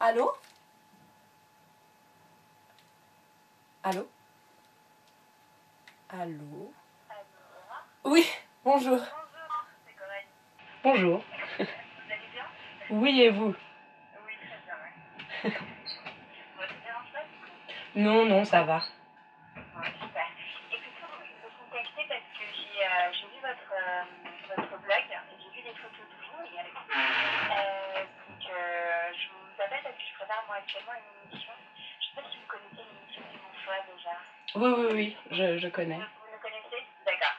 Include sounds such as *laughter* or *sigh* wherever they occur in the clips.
Allô? Allô? Allô? Oui, bonjour. Bonjour, c'est Coralie. Bonjour. Vous allez bien? Oui, et vous? Oui, très bien, *laughs* Non, non, ça va. Ouais, super. Écoutez, je vous contacter parce que j'ai euh, j'ai vu votre, euh, votre blog et j'ai vu des photos de vous. Et, euh, donc, euh, je vous appelle parce que je prépare moi actuellement une émission. Je sais pas si vous connaissez l'émission C'est mon choix déjà. Oui, oui, oui, je, je connais. Vous, vous nous connaissez? D'accord.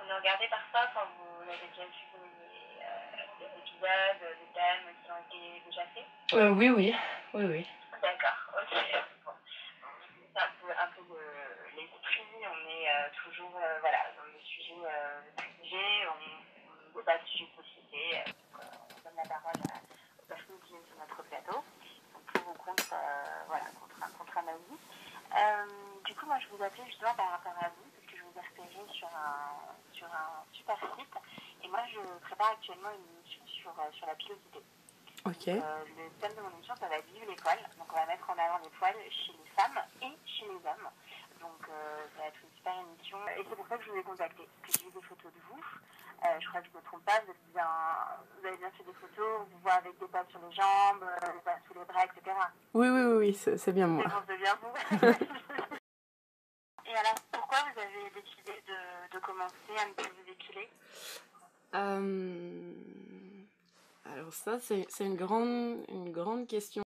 Vous nous regardez parfois quand vous avez déjà vu des, euh, des épisodes, des thèmes qui ont été déjà faits? Euh, oui, oui, oui, oui. D'accord, ok. Bon. C'est un peu, un peu le- l'esprit, on est euh, toujours euh, voilà, dans le sujet euh, sujet, on, on débat de sujets de société, euh, donc, euh, on donne la parole à- sur notre plateau, donc pour ou contre, voilà, contre, un- contre un avis. Euh, du coup, moi je vous appelais justement par rapport à vous, parce que je vous ai repéré sur un, sur un super site, et moi je prépare actuellement une émission sur, euh, sur la pilosité. Euh, le thème de mon émission, ça va être Vive les poils. Donc, on va mettre en avant les poils chez les femmes et chez les hommes. Donc, euh, ça va être une super émission. Et c'est pour ça que je vous ai contacté. J'ai vu des photos de vous. Euh, je crois que je ne me trompe pas. Vous, êtes bien, vous avez bien fait des photos. Vous voit avec des poils sur les jambes, euh, des poils sous les bras, etc. Oui, oui, oui, oui, c'est bien moi. C'est bien vous. *laughs* et alors, pourquoi vous avez décidé de, de commencer à plus vous épiler? Euh, Alors ça, c'est c'est une grande, une grande question.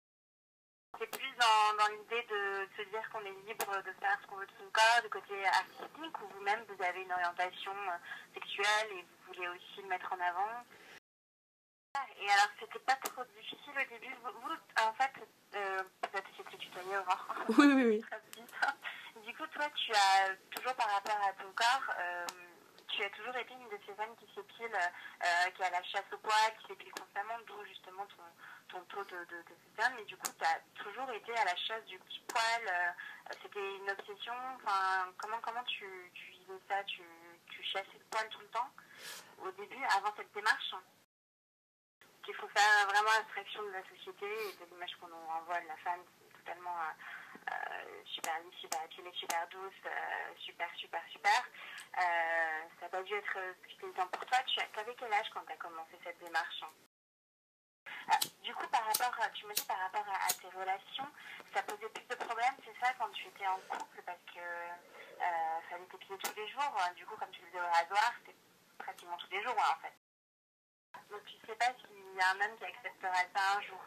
C'est plus dans, dans l'idée de se dire qu'on est libre de faire ce qu'on veut de son corps, du côté artistique, ou vous-même vous avez une orientation euh, sexuelle et vous voulez aussi le mettre en avant? Et alors, c'était pas trop difficile au début. Vous, en fait, euh, peut-être c'est tutoyer, Aurore. Oui, oui, oui. *laughs* Du coup, toi, tu as toujours par rapport à ton corps, euh, tu as toujours été une de ces femmes qui s'épile, euh, qui a la chasse au poids, qui s'épile constamment, d'où justement ton, ton taux de, de. Mais du coup, tu as toujours été à la chasse du petit poil. euh, C'était une obsession. Enfin, comment, comment tu, tu ça? Tu, tu chassais le poil tout le temps? Au début, avant cette démarche? Qu'il faut faire vraiment abstraction de la société et de l'image qu'on nous renvoie de la femme qui est totalement euh, super lisse, super super douce, euh, super, super, super. Euh, ça n'a pas dû être euh, évident pour toi. Tu avais quel âge quand tu as commencé cette démarche Ah, Du coup, par rapport, tu me dis par rapport à, tes relations, ça posait plus de problèmes, c'est ça, quand tu étais en couple, parce que euh, fallait t'épiler tous les jours. Du coup, comme tu le faisais au rasoir, c'était pratiquement tous les jours, ouais, en fait. Donc tu sais pas s'il y a un homme qui acceptera ça un jour.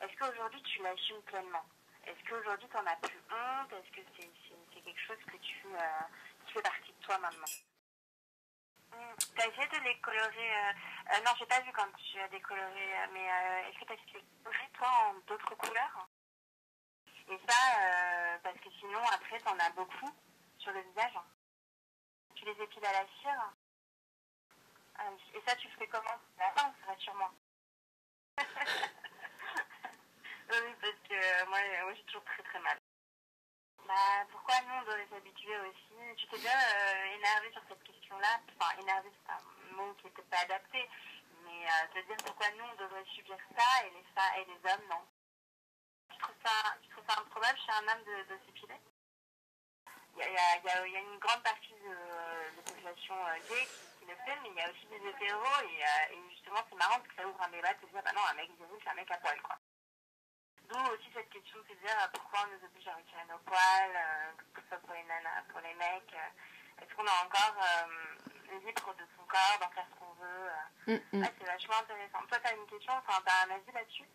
Est-ce qu'aujourd'hui tu l'assumes pleinement? Est-ce qu'aujourd'hui tu n'en as plus honte? Est-ce que c'est quelque chose que tu, euh, qui fait partie de toi maintenant? Tu as essayé de les colorer euh, euh, Non, j'ai pas vu quand tu as décoloré, euh, mais euh, est-ce que tu as essayé de les colorer toi en d'autres couleurs? Et ça, parce que sinon après tu en as beaucoup sur le visage. Tu les épiles à la cire ah. Et ça, tu fais comment? La fin, rassure-moi. Oui, parce que euh, moi, euh, moi j'ai toujours très très mal. Bah, pourquoi nous, on doit s'habituer aussi? Tu t'es déjà euh, énervé sur cette question-là? Enfin, énervé, c'est un mot qui n'était pas adapté. Mais euh, te dire pourquoi nous, on devrait subir ça et les, et les hommes, non? Tu trouves ça, tu trouves ça improbable chez un homme de, de s'épiler il y, y y a- une grande partie de, la population euh, gay qui, le fait, mais il y a aussi des hétéros, et, euh, et justement, c'est marrant parce que ça ouvre un débat de se dire, bah non, un mec viril, c'est un mec à poil, quoi. D'où aussi cette question de se dire, pourquoi on nous oblige à retirer nos poils, euh, que ce soit pour les nanas, pour les mecs, euh, est-ce qu'on est encore euh, libre de son corps, d'en faire ce qu'on veut. Mm. Ouais, c'est vachement intéressant. Toi, t'as une question, enfin, t'as un avis là-dessus?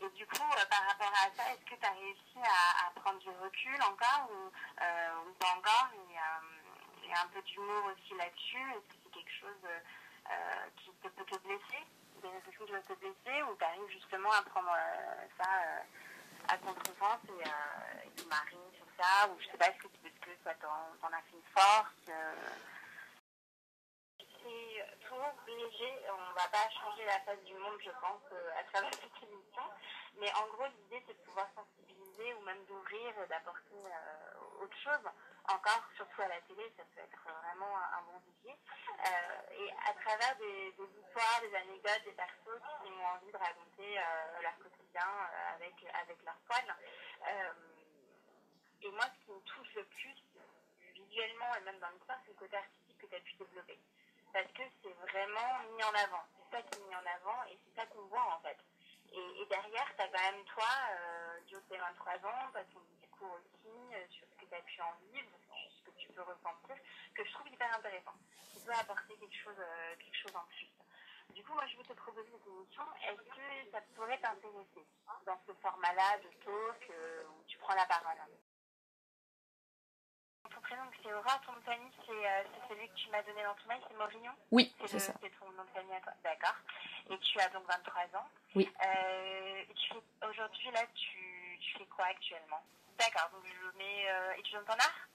Et du coup, euh, par rapport à ça, est-ce que tu as réussi à, à prendre du recul encore ou, euh, ou pas encore et, euh, et un peu d'humour aussi là-dessus? Est-ce que c'est quelque chose qui peut te blesser? Peuvent te blesser ou tu arrives justement à prendre euh, ça euh, à contre-sens et, euh, et tu marines sur ça Ou je sais pas, est-ce que, est-ce que ça t'en, t'en a fait une force euh, c'est toujours léger. On va pas changer la face du monde, je pense, euh, à travers *laughs* cette émission. Mais en gros, l'idée, c'est de pouvoir sensibiliser ou même d'ouvrir d'apporter euh, autre chose. Encore, surtout à la télé, ça peut être vraiment un, bon vivier. Euh, et à travers des, histoires, des anecdotes, des persos qui ont envie de raconter euh, leur quotidien euh, avec, avec leur poil. Et moi, ce qui me touche le plus, visuellement et même dans l'histoire, c'est le côté artistique que tu as pu développer. Parce que c'est vraiment mis en avant. C'est ça qui est mis en avant et c'est ça qu'on voit en fait. Et, et derrière, tu as quand même toi, euh, tes 23 ans, tu as ton discours aussi sur que tu as pu en vivre, ce que tu peux ressentir, que je trouve hyper intéressant. Qui peut apporter quelque chose, euh, quelque chose en plus. Du coup, moi, je veux te proposer cette émission. Est-ce que ça pourrait t'intéresser dans ce format-là de talk euh, où tu prends la parole? Ton prénom, c'est Aura. Ton nom de famille, c'est euh, c'est celui que tu m'as donné dans ton mail, c'est Morignon? Oui, C'est ça. c'est ton nom de famille à toi. D'accord. Et tu as donc 23 ans. Oui. Euh, Aujourd'hui, là, tu, tu fais quoi actuellement? D'accord. Donc, je mets euh, étudiante en art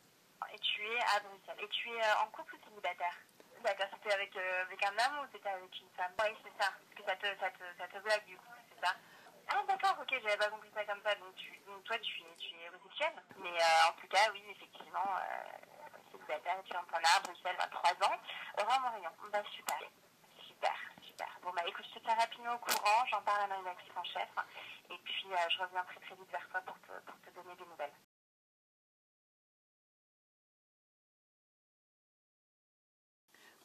Et tu es à Bruxelles. Et tu es euh, en couple ou célibataire D'accord. C'était avec, euh, avec un homme ou c'était avec une femme Oui, c'est ça. Parce que ça te, ça te, ça te blague, du coup, c'est ça ah d'accord, ok, j'avais pas compris ça comme ça. Donc, tu, donc toi, tu es, tu es homosexuel. Mais euh, en tout cas, oui, effectivement, célibataire, tu es en là, Bruxelles, 23 ans. Aurore Morillon, bah super, super, Bon bah écoute, je te tiens rapidement au courant, j'en parle à ma rédactrice en chef. Et puis, euh, je reviens très très vite vers toi pour te, pour te donner des nouvelles.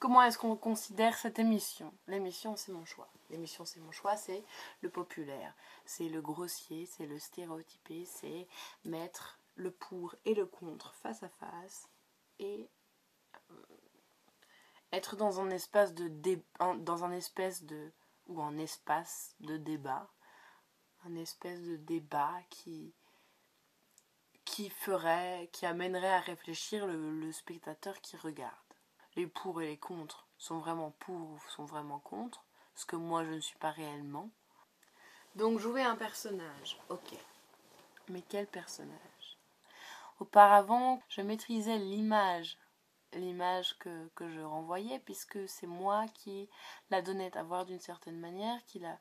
Comment est-ce qu'on considère cette émission? L'émission, c'est mon choix. L'émission, c'est mon choix, c'est le populaire, c'est le grossier, c'est le stéréotypé, c'est mettre le pour et le contre face à face et euh, être dans un espace de dé- un- dans un espèce de ou un espace de débat, un espèce de débat qui qui ferait, qui amènerait à réfléchir le, le spectateur qui regarde les pour et les contre sont vraiment pour ou sont vraiment contre, ce que moi je ne suis pas réellement. Donc jouer un personnage, ok. Mais quel personnage? Auparavant, je maîtrisais l'image, l'image que, je renvoyais, puisque c'est moi qui la donnais à voir d'une certaine manière, qui la,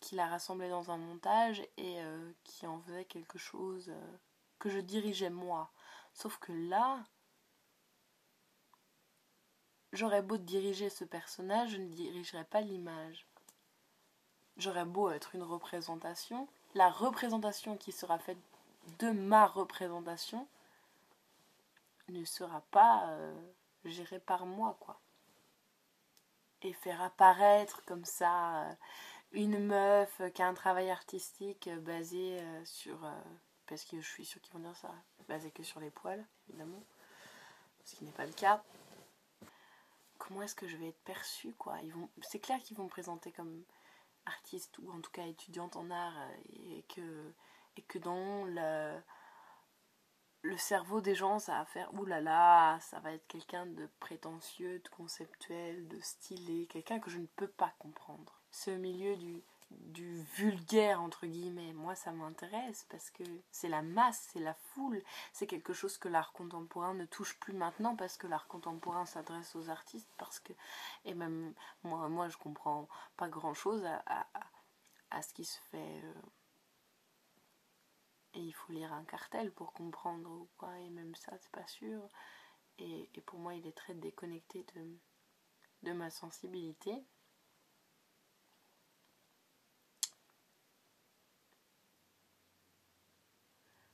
qui la rassemblait dans un montage et euh, qui en faisait quelque chose euh, que je dirigeais moi. Sauf que là, J'aurais beau diriger ce personnage, je ne dirigerais pas l'image. J'aurais beau être une représentation, la représentation qui sera faite de ma représentation ne sera pas euh, gérée par moi, quoi. Et faire apparaître comme ça euh, une meuf qui a un travail artistique euh, basé euh, sur. parce que je suis sûre qu'ils vont dire ça, basé que sur les poils, évidemment. Ce qui n'est pas le cas comment est-ce que je vais être perçue quoi? Ils vont c'est clair qu'ils vont me présenter comme artiste ou en tout cas étudiante en art et que et que dans le le cerveau des gens ça va faire oulala ça va être quelqu'un de prétentieux de conceptuel de stylé quelqu'un que je ne peux pas comprendre. Ce milieu du du vulgaire entre guillemets moi ça m'intéresse parce que c'est la masse c'est la foule c'est quelque chose que l'art contemporain ne touche plus maintenant parce que l'art contemporain s'adresse aux artistes parce que et même moi moi je comprends pas grand chose à, à, à ce qui se fait euh, et il faut lire un cartel pour comprendre ou quoi et même ça c'est pas sûr. Et, pour moi il est très déconnecté de, de ma sensibilité.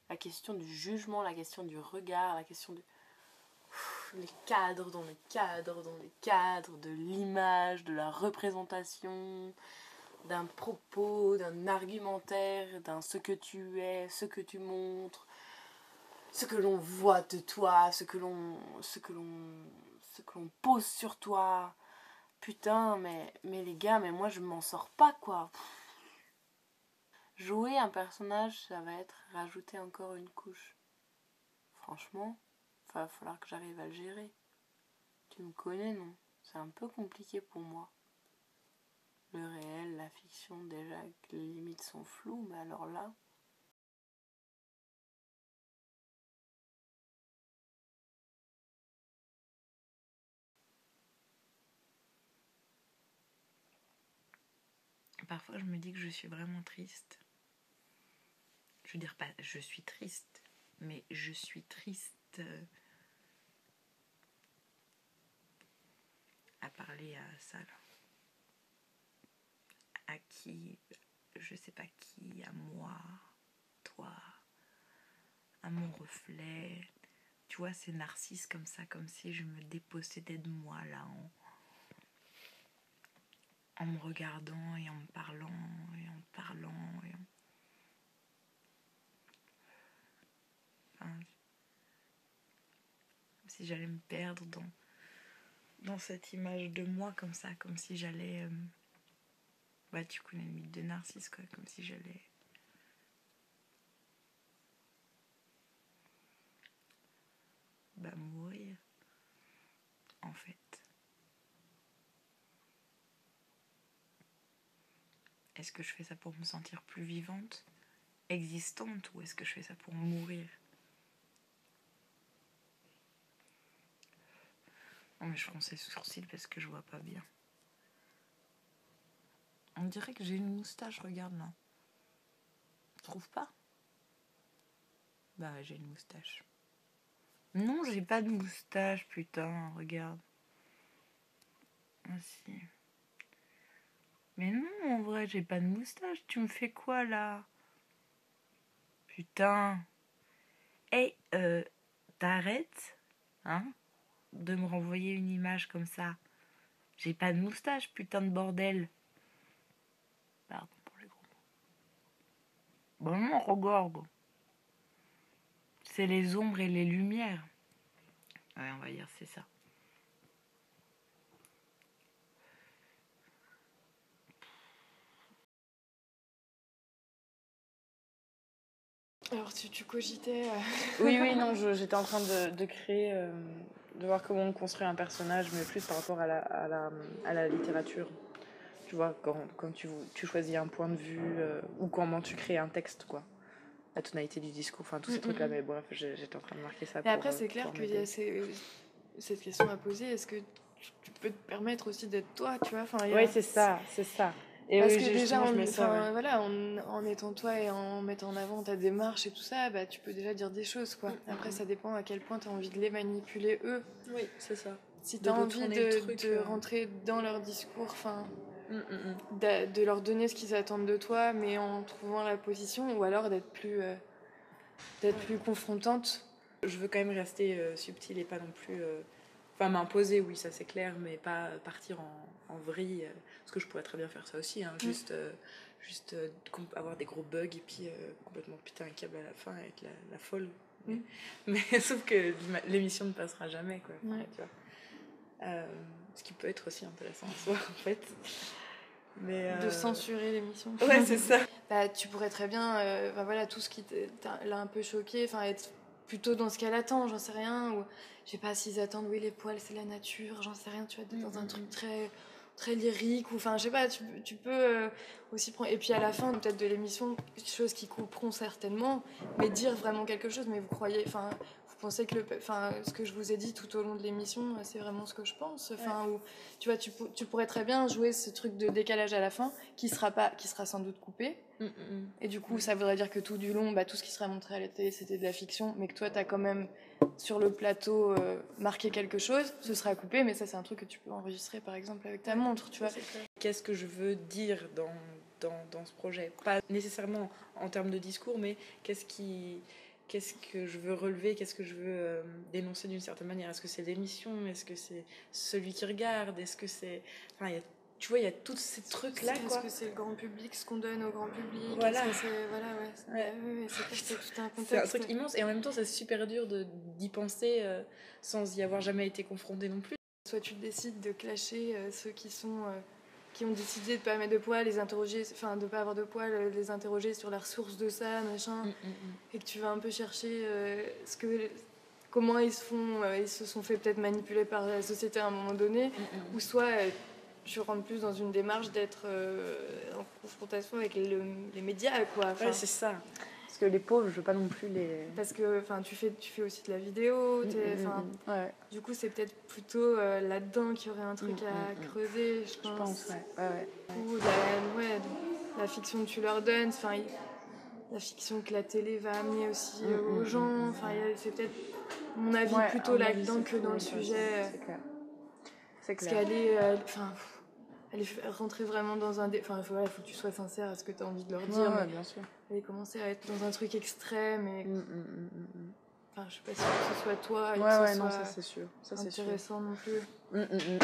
La question du jugement, la question du regard, la question de les cadres dans les cadres dans les cadres, de l'image, de la représentation, d'un propos, d'un argumentaire, d'un ce que tu es, ce que tu montres, ce que l'on voit de toi, ce que l'on ce que l'on ce que l'on pose sur toi. Putain, mais mais les gars, mais moi je m'en sors pas quoi. Jouer un personnage, ça va être rajouter encore une couche. Franchement, va falloir que j'arrive à le gérer. Tu me connais, non? C'est un peu compliqué pour moi. Le réel, la fiction, déjà que les limites sont floues, mais alors là. Parfois, je me dis que je suis vraiment triste. Je veux dire, pas je suis triste, mais je suis triste euh, à par- parler à ça là À qui Je sais pas qui, à moi, toi, à mon reflet. Tu vois, c'est narcisse comme ça, comme si je me dépossédais de moi là en, me regardant et en me parlant et en me parlant et en... Enfin, comme si j'allais me perdre dans, dans cette image de moi comme ça, comme si j'allais... euh, Bah tu connais le mythe de Narcisse quoi, comme si j'allais... Bah mourir. En fait. Est-ce que je fais ça pour me sentir plus vivante, existante, ou est-ce que je fais ça pour mourir? Non mais je fronce les sourcils parce que je vois pas bien. On dirait que j'ai une moustache, regarde là. Tu trouves pas Bah j'ai une moustache. Non, j'ai pas de moustache, putain, regarde. Ah si. Mais non, en vrai, j'ai pas de moustache. Tu me fais quoi là? Putain. Hey, euh, t'arrêtes, hein, de me renvoyer une image comme ça? J'ai pas de moustache, putain de bordel. Pardon pour les gros mots. Bon non, regarde. C'est les ombres et les lumières. Ouais, on va dire c'est ça. Alors, tu, tu cogitais. euh, *laughs* Oui, oui, non, je- j'étais en train de, de créer, euh, de voir comment on construit un personnage, mais plus par rapport à la, à la, à la littérature. Tu vois, quand, quand tu, tu choisis un point de vue, euh, ou comment tu crées un texte, quoi. La tonalité du discours, enfin, tous ces Mm, trucs-là, mais bref, j'étais en train de marquer ça. Mais pour, après, euh, c'est clair pouvoir qu'il y a ces- cette question à poser. Est-ce que tu, tu peux te permettre aussi d'être toi, tu vois enfin, a- Oui, c'est ça, c'est ça. Et Parce oui, que déjà, en, ça, ouais. voilà, en, en étant toi et en mettant en avant ta démarche et tout ça, bah, tu peux déjà dire des choses. Quoi. Après, ça dépend à quel point tu as envie de les manipuler, eux. Oui, c'est ça. Si tu as envie truc, de euh. rentrer dans leur discours, enfin, Mm, mm, mm. de leur donner ce qu'ils attendent de toi, mais en trouvant la position, ou alors d'être plus, euh, d'être plus confrontante. Je veux quand même rester euh, subtile et pas non plus. euh, Enfin, m'imposer, oui, ça c'est clair, mais pas partir en, en vrille. parce que je pourrais très bien faire ça aussi, hein, juste, euh, juste com- avoir des gros bugs et puis complètement péter un câble à la fin avec la, la folle. Mais, Mm. *laughs* mais sauf que l'émission ne passera jamais, quoi. Ouais. tu vois. Ce qui peut être aussi intéressant en soi, en fait. Mais, De euh, censurer l'émission. Ouais, c'est ça. Bah, tu pourrais très bien, euh, enfin, voilà, tout ce qui l'a un peu choqué, enfin, être plutôt dans ce qu'elle attend, j'en sais rien, ou je sais pas s'ils attendent, oui, les poils, c'est la nature, j'en sais rien, tu vois, dans un Mhm. truc très, très lyrique, ou enfin, je sais pas, tu, tu peux euh, aussi prendre, et puis à la fin, peut-être de l'émission, des choses qui couperont certainement, mais dire vraiment quelque chose, mais vous croyez, enfin, pensez que le, enfin, ce que je vous ai dit tout au long de l'émission, c'est vraiment ce que je pense, enfin, ou, tu vois, tu, tu pourrais très bien jouer ce truc de décalage à la fin, qui sera pas, qui sera sans doute coupé, Mm, mm, mm. et du coup, ça voudrait dire que tout du long, bah, tout ce qui sera montré à la télé, c'était de la fiction, mais que toi, tu as quand même sur le plateau euh, marqué quelque chose, ce sera coupé, mais ça, c'est un truc que tu peux enregistrer par exemple avec ta montre, tu vois. Qu'est-ce que je veux dire dans, dans, dans ce projet? Pas nécessairement en termes de discours, mais qu'est-ce qui. Qu'est-ce que je veux relever Qu'est-ce que je veux euh, dénoncer d'une certaine manière? Est-ce que c'est l'émission Est-ce que c'est celui qui regarde? Est-ce que c'est. Enfin, il y a, tu vois, il y a tous ces trucs-là, Est-ce que c'est le grand public, ce qu'on donne au grand public? Voilà. Que Voilà, ouais. c'est- Ouais. c'est tout un contexte. C'est un truc immense et en même temps, c'est super dur d'y penser euh, sans y avoir jamais été confronté non plus. Soit tu décides de clasher euh, ceux qui sont qui ont décidé de pas mettre de poils, les interroger, enfin de pas avoir de poils, euh, les interroger sur la ressource de ça, machin, et que tu vas un peu chercher euh, ce que comment ils se font, euh, ils se sont fait peut-être manipuler par la société à un moment donné, ou soit euh, tu rentres plus dans une démarche d'être en confrontation avec le- les médias, quoi. Ouais, c'est ça. Que les pauvres, je veux pas non plus les. parce que enfin tu fais tu fais aussi de la vidéo, Mm, mm, mm. Ouais, du coup c'est peut-être plutôt euh, là-dedans qu'il y aurait un truc à creuser, je je pense. pense, ouais. Ou la, fiction que tu leur donnes, enfin, la fiction que la télé va amener aussi euh, aux gens. Enfin, c'est peut-être mon avis plutôt là-dedans que dans le sujet. c'est clair. C'est Parce clair. qu'elle est. euh, Enfin. Est rentrer vraiment dans un. dé- Enfin, voilà, il faut que tu sois sincère à ce que tu as envie de leur dire. ouais, mais bien sûr. Elle est commencé à être dans un truc extrême et. Mm, mm, mm, mm, Enfin, je suis pas sûre que ce soit toi et que Ouais, ce ouais, non, soit ça c'est sûr. Ça c'est sûr. intéressant non plus. Mm, mm, mm.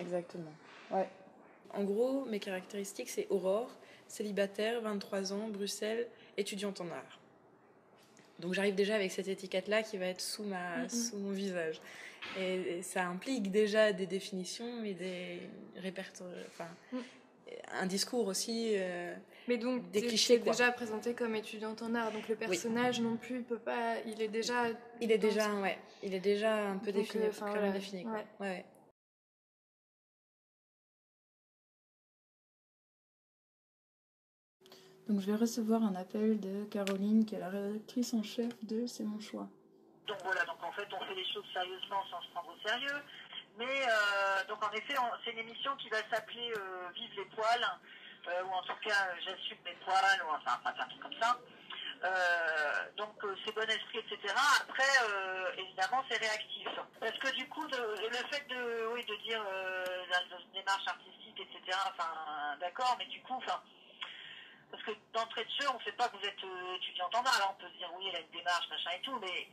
Exactement. Ouais. En gros, mes caractéristiques, c'est Aurore, célibataire, 23 ans, Bruxelles, étudiante en art. Donc j'arrive déjà avec cette étiquette-là qui va être sous, ma, sous mon visage. Et, et ça implique déjà des définitions et des répertoires, enfin, Mm. un discours aussi. euh, Mais donc, Des clichés, quoi. déjà présentée comme étudiante en art, donc le personnage non plus peut pas. Il est déjà. il est déjà, ce- ouais, il est déjà un peu Donc, défini, euh, enfin, clairement voilà, défini. Quoi. ouais. Ouais, ouais. Donc je vais recevoir un appel de Caroline, qui est la rédactrice en chef de C'est mon choix. Donc voilà, donc en fait on fait les choses sérieusement sans se prendre au sérieux. Mais euh, donc en effet c'est une émission qui va s'appeler euh, Vive les poils, euh, ou en tout cas j'assume mes poils, ou enfin, enfin, un truc comme ça. Donc c'est bon esprit, etc. Après évidemment c'est réactif. Parce que du coup le fait de, oui, de dire la, démarche artistique, etc. Enfin d'accord, mais du coup, enfin. Parce que d'entrée de jeu, on ne sait pas que vous êtes étudiante en art. Là, on peut se dire oui, elle a une démarche, machin et tout, mais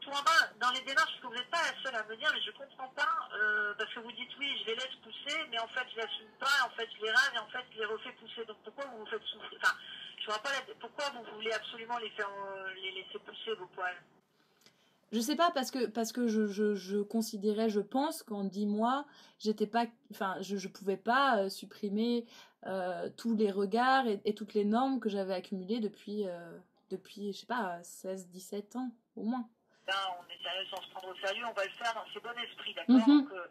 tout en bas, dans les démarches, parce que vous n'êtes pas la seule à me dire, mais je comprends pas, euh, parce que vous dites oui, je les laisse pousser, mais en fait, je les assume pas, en fait, je les rase, et en fait, je les refais pousser. Donc pourquoi vous vous faites souffrir? Enfin, je vois pas pourquoi vous voulez absolument les faire, euh, les laisser pousser vos poils? Je sais pas parce que parce que je, je, considérais, je pense qu'en dix mois, j'étais pas, enfin, je, je pouvais pas euh, supprimer tous les regards et, toutes les normes que j'avais accumulées depuis depuis, je sais pas, 16, 17 ans au moins. Là, on est sérieux sans se prendre au sérieux, on va le faire dans ses bon esprit, d'accord Mhm. Euh,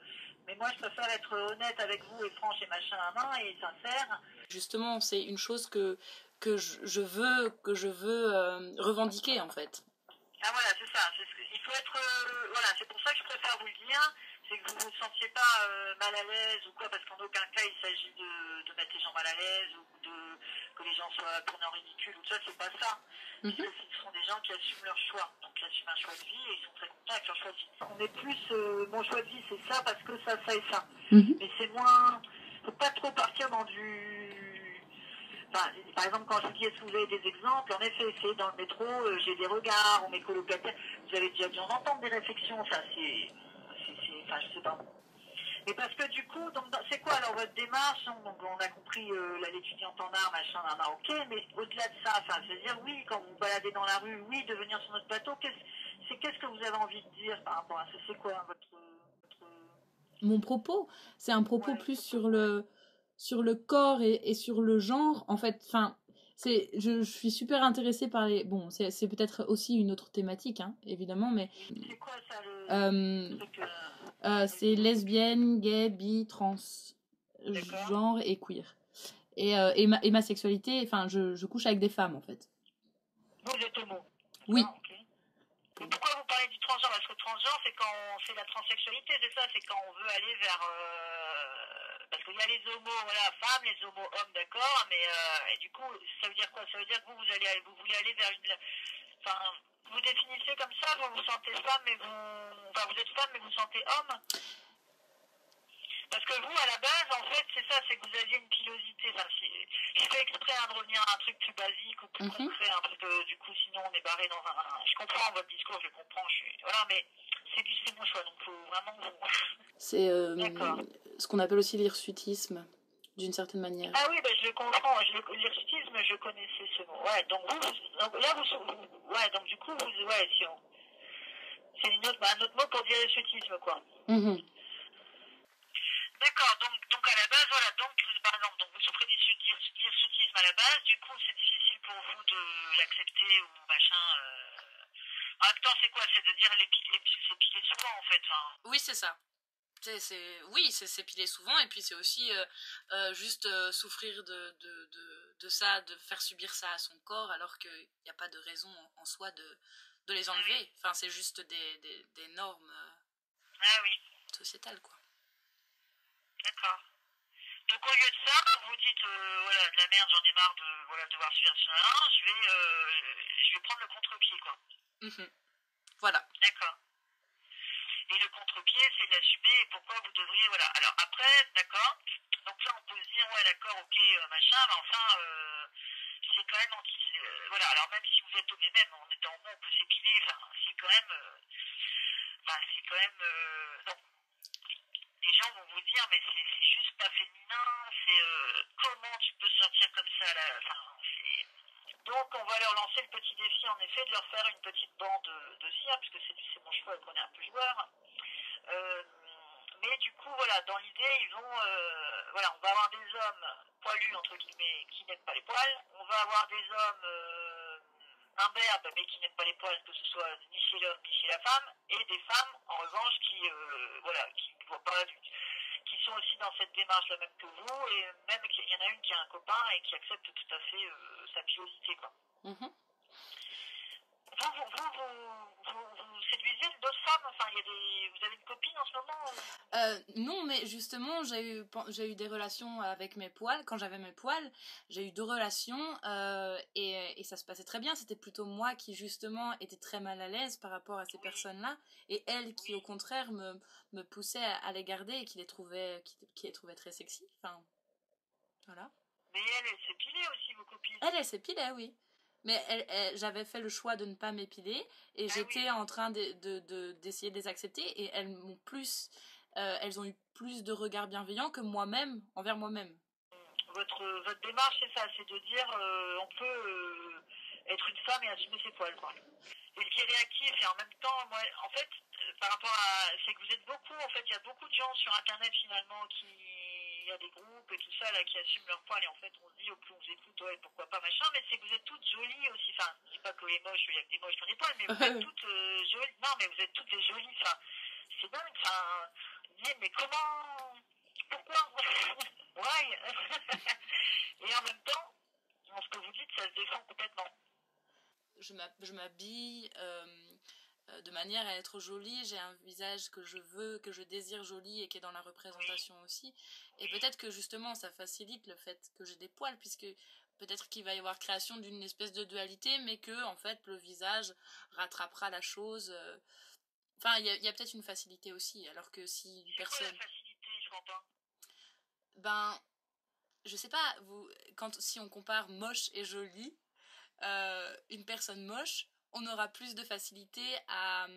Mais moi, je préfère être honnête avec vous et franche et machin à main et sincère. Justement, c'est une chose que que je, veux que je veux euh, revendiquer en fait. Ah voilà, c'est ça. c'est ce que- il faut être... euh, voilà, c'est pour ça que je préfère vous le dire. C'est que vous ne vous sentiez pas euh, mal à l'aise ou quoi, parce qu'en aucun cas il s'agit de, de mettre les gens mal à l'aise ou de, que les gens soient tournés en ridicule ou tout ça, c'est pas ça. Parce que ce sont des gens qui assument leur choix. Donc ils assument un choix de vie et ils sont très contents avec leur choix de vie. On est plus... euh, mon choix de vie, c'est ça parce que ça, ça et ça. Mhm. Mais c'est moins... faut pas trop partir dans du... Enfin, par exemple, quand je vous dis est-ce que vous avez des exemples, en effet, c'est dans le métro, euh, j'ai des regards, ou mes colocataires, vous avez déjà dû en entendre des réflexions, enfin, c'est... Enfin, je sais pas. Mais parce que du coup, c'est quoi alors votre démarche hein Donc, on a compris euh, l'étudiante en art, machin, nan, nan, ok, mais au-delà de ça, enfin, je veux dire, oui, quand vous baladez dans la rue, oui, de venir sur notre plateau, qu'est-ce qu'est-ce que vous avez envie de dire par rapport à ça? C'est quoi votre... votre... Mon propos, c'est un propos Ouais, plus sur le sur le corps et, et sur le genre. En fait, enfin, je, je suis super intéressée par les. Bon, c'est c'est peut-être aussi une autre thématique, hein, évidemment, mais C'est quoi ça le... euh, truc, euh, Euh, c'est lesbienne, gay, bi, trans, genre et queer. Et, euh, et, ma, et ma sexualité, enfin, je, je couche avec des femmes en fait. Vous êtes homo Oui. Ah. Mais pourquoi vous parlez du transgenre? Parce que transgenre, c'est quand c'est la transsexualité, c'est ça, c'est quand on veut aller vers. euh, Parce qu'il y a les homos, voilà, femmes, les homos hommes, d'accord, mais et du coup, ça veut dire quoi? Ça veut dire que vous, vous, allez, vous voulez aller vers une. Enfin, vous définissez comme ça, vous vous sentez femme, mais vous. Enfin, vous êtes femme, mais vous vous sentez homme parce que vous, à la base, en fait, c'est ça, c'est que vous aviez une pilosité. Enfin, si, je fais exprès hein, de revenir à un truc plus basique ou plus Mhm. concret, hein, parce que du coup, sinon, on est barré dans un. Je comprends votre discours, je comprends, je suis. Voilà, mais c'est mon choix, donc faut vraiment vous. C'est euh, ce qu'on appelle aussi l'hirsutisme, d'une certaine manière. Ah oui, ben, je le comprends. Je le- L'hirsutisme, je connaissais ce mot. Ouais, donc vous, vous- donc là, vous, vous- ouais, donc du coup, vous, ouais, si on. C'est une autre, bah, un autre mot pour dire hirsutisme, quoi. Mhm. D'accord, donc, donc à la base, voilà, donc vous- par exemple, donc vous souffrez d'hirsu- d'hir- d'hirsutisme à la base, du coup c'est difficile pour vous de l'accepter ou machin. euh. En même temps, c'est quoi? C'est de dire les pi- les s'épiler souvent en fait. Oui, c'est ça. C'est, oui, c'est s'épiler souvent, et puis c'est aussi euh, euh, juste euh, souffrir de, de, de, de ça, de faire subir ça à son corps, alors qu'il n'y a pas de raison en, en soi de, de les enlever. Enfin, c'est juste des, des, des normes ah oui, sociétales, quoi. d'accord. Donc au lieu de ça, vous dites voilà de la merde, j'en ai marre de voilà de devoir subir ça. Je vais je vais prendre le contre-pied quoi. Mhm. Voilà. D'accord. Et le contre-pied c'est de pourquoi vous devriez, voilà. Alors après, d'accord, donc là on peut se dire, ouais d'accord, ok, euh, machin, mais enfin, euh, c'est quand même anti... euh, voilà, alors même si vous êtes et même, en étant homme, on peut s'épiler, enfin, c'est quand même... euh, c'est quand même... non. Les gens vont vous dire, mais c'est juste pas féminin, c'est... comment tu peux sortir comme ça, là Enfin, c'est... Donc on va leur lancer le petit défi en effet de leur faire une petite bande de, cire, puisque c'est mon et qu'on est un peu joueur. Euh, mais du coup voilà, dans l'idée ils vont euh, voilà, on va avoir des hommes poilus entre guillemets qui n'aiment pas les poils, on va avoir des hommes euh, imberbes mais qui n'aiment pas les poils, que ce soit ni chez l'homme ni chez la femme, et des femmes en revanche qui voilà, qui ne voient pas qui sont aussi dans cette démarche la même que vous, et même qu'il y en a une qui a un copain et qui accepte tout à fait sa pilosité quoi. Mhm. Vous, vous, vous, vous, séduisez d'autres femmes Enfin, y a des... vous avez une copine en ce moment ou- Euh, non, mais justement, j'ai eu, j'ai eu des relations avec mes poils. Quand j'avais mes poils, j'ai eu deux relations euh, et, et ça se passait très bien. C'était plutôt moi qui, justement, était très mal à l'aise par rapport à ces Oui. personnes-là et elles qui, au contraire, me, me poussaient à, à les garder et qui les trouvaient, qui, qui les trouvaient très sexy. Enfin, voilà. Mais elle, elle pilée aussi, vos copines. Elle, elle s'épilait, oui. Mais elle, elle- j'avais fait le choix de ne pas m'épiler et Ah j'étais oui. en train de, de- de- d'essayer de les accepter et elles m'ont plus, euh, elles ont eu plus de regards bienveillants que moi-même envers moi-même. Votre, votre démarche, c'est ça, c'est de dire euh, on peut euh, être une femme et assumer ses poils. Quoi. Et ce qui est réactif, et en même temps, moi, en fait, euh, par rapport à. C'est que vous êtes beaucoup, en fait, il y a beaucoup de gens sur Internet finalement qui. Il y a des groupes et tout ça là qui assument leurs poils et en fait on se dit au plus on vous écoute ouais pourquoi pas machin mais c'est que vous êtes toutes jolies aussi enfin je dis pas que les moches il y a que des moches qui ont des poils mais vous *laughs* êtes toutes euh, jolies non mais vous êtes toutes des jolies enfin c'est dingue enfin vous mais comment pourquoi Why *laughs* *laughs* Et en même temps, dans ce que vous dites, ça se défend complètement. Je m'hab- je m'habille euh, de manière à être jolie. J'ai un visage que je veux, que je désire joli et qui est dans la représentation aussi. Et peut-être que justement ça facilite le fait que j'ai des poils puisque peut-être qu'il va y avoir création d'une espèce de dualité, mais que en fait le visage rattrapera la chose. euh. Enfin, il y a, peut-être une facilité aussi, alors que si une quoi personne, la facilité? Je pas. ben, je sais pas, vous, quand si on compare moche et joli, euh, une personne moche, on aura plus de facilité à,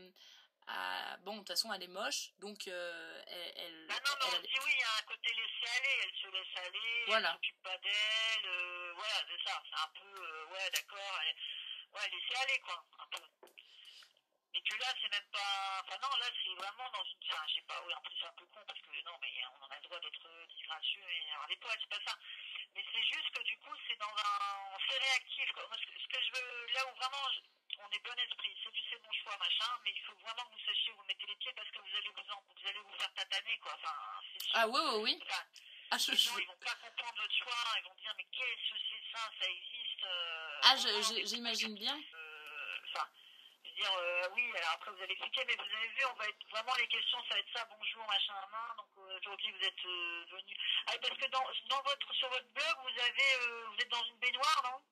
à bon, de toute façon, elle est moche, donc euh, elle, elle, Ah non, mais elle- on dit oui, il y a un côté laisser aller, elle se laisse aller, Voilà. elle s'occupe pas d'elle, euh, voilà, c'est ça, c'est un peu, euh, ouais, d'accord, ouais, laisser aller, quoi, un peu. Mais que là, c'est même pas, enfin non, là, c'est vraiment dans une, enfin, je sais pas, oui, en plus, c'est un peu con, parce que non, mais on en a le droit d'être disgracieux et avoir des poils, c'est pas ça. Mais c'est juste que du coup, c'est dans un, c'est réactif, quoi. Moi, ce que, ce que je veux, là où vraiment, je- on est bon esprit, c'est du c'est mon choix, machin, mais il faut vraiment que vous sachiez où vous mettez les pieds parce que vous allez vous, en- vous allez vous faire tataner, quoi. Enfin, sûr. Ah oui, oui, oui. Enfin, Ah, je, je- ils vont pas comprendre votre choix, ils vont dire, mais qu'est-ce que c'est ça, ça existe. euh, ah, j'imagine bien. euh, Enfin, je veux dire, euh, oui, alors après vous allez expliquer, mais vous avez vu, on va être vraiment les questions, ça va être ça, bonjour, machin, main. Donc aujourd'hui vous êtes venu. Ah, parce que dans, dans votre, sur votre blog, vous avez, vous êtes dans une baignoire, non?